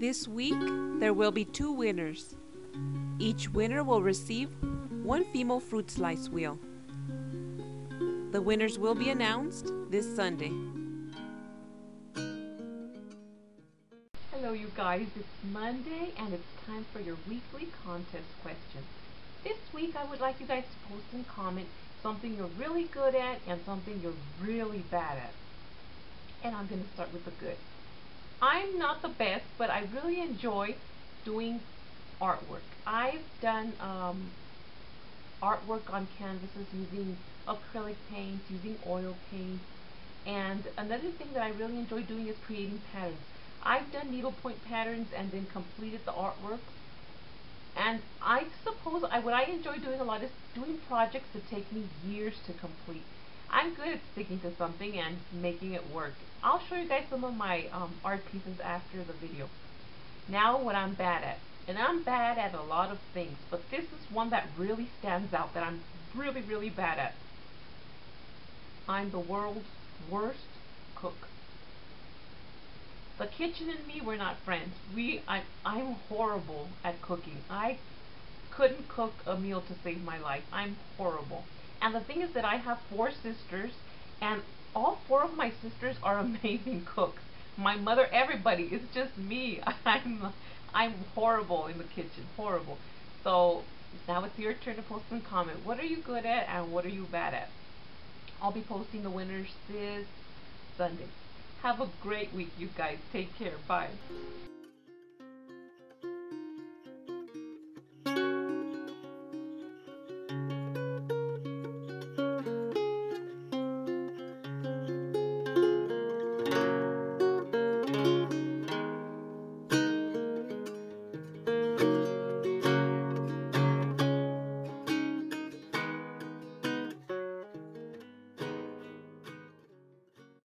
This week, there will be two winners. Each winner will receive one Fimo fruit slice wheel. The winners will be announced this Sunday. Hello, you guys. It's Monday and it's time for your weekly contest question. This week, I would like you guys to post and comment something you're really good at and something you're really bad at. And I'm going to start with the good. I'm not the best, but I really enjoy doing artwork. I've done um, artwork on canvases using acrylic paints, using oil paints, and another thing that I really enjoy doing is creating patterns. I've done needlepoint patterns and then completed the artwork. And I suppose I, what I enjoy doing a lot is doing projects that take me years to complete. I'm good at sticking to something and making it work. I'll show you guys some of my um, art pieces after the video. Now what I'm bad at. And I'm bad at a lot of things, but this is one that really stands out that I'm really, really bad at. I'm the world's worst cook. The kitchen and me were not friends. We, I, I'm horrible at cooking. I couldn't cook a meal to save my life. I'm horrible. And the thing is that I have four sisters, and all four of my sisters are amazing cooks. My mother, everybody. It's just me. I'm, I'm horrible in the kitchen. Horrible. So now it's your turn to post and comment. What are you good at, and what are you bad at? I'll be posting the winners this Sunday. Have a great week, you guys. Take care. Bye.